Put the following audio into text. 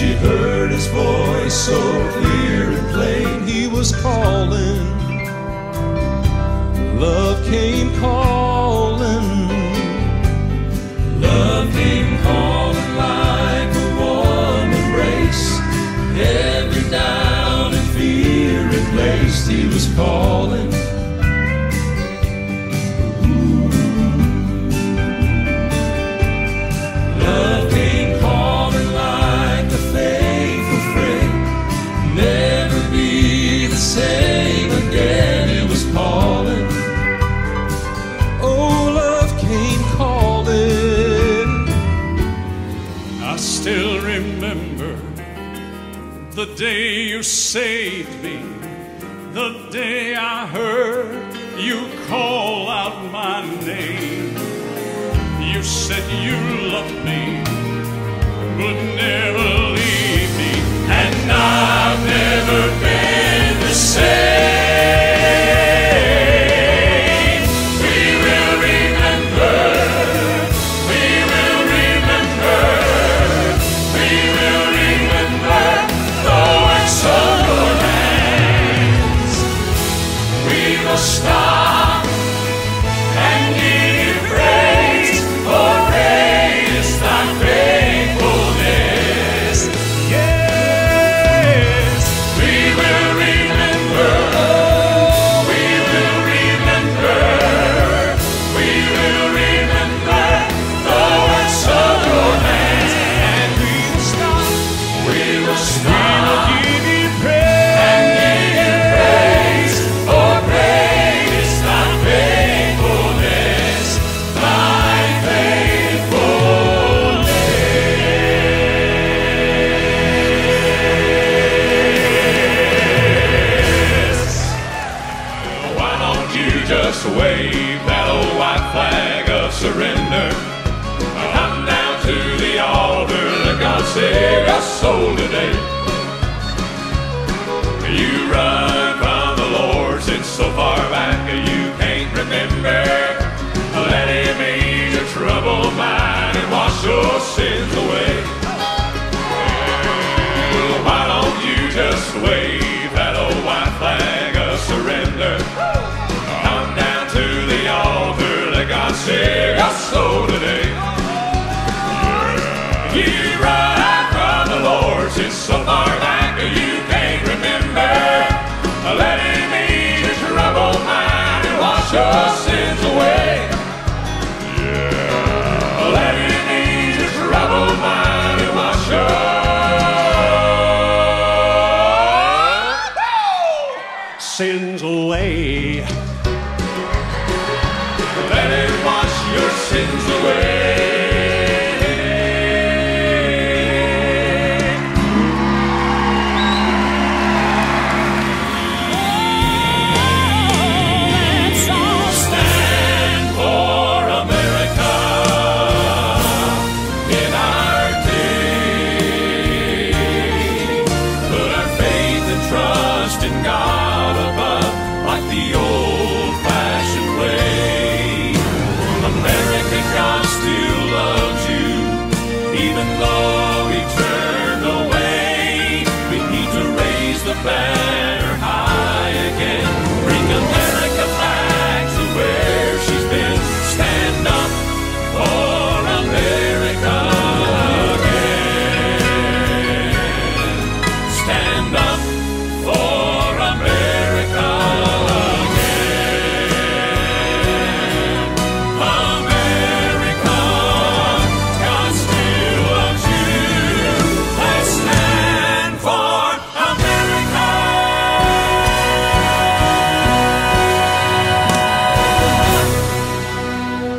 She heard his voice so clear and plain, he was calling. Love came calling. Love came calling like a. Every and fear replaced, he was calling. The day you saved me, the day I heard you call out my name. You said you loved me, would never just wave that old white flag of surrender? Come down to the altar, let God save your soul today. You run from the Lord since so far back you can't remember. Let Him ease your troubled mind and wash your sins away. Soul today. You run from the Lord since so far back you can't remember. Let Him ease your troubled mind and wash your sins away. Let Him ease your troubled mind and wash your sins away. sins away.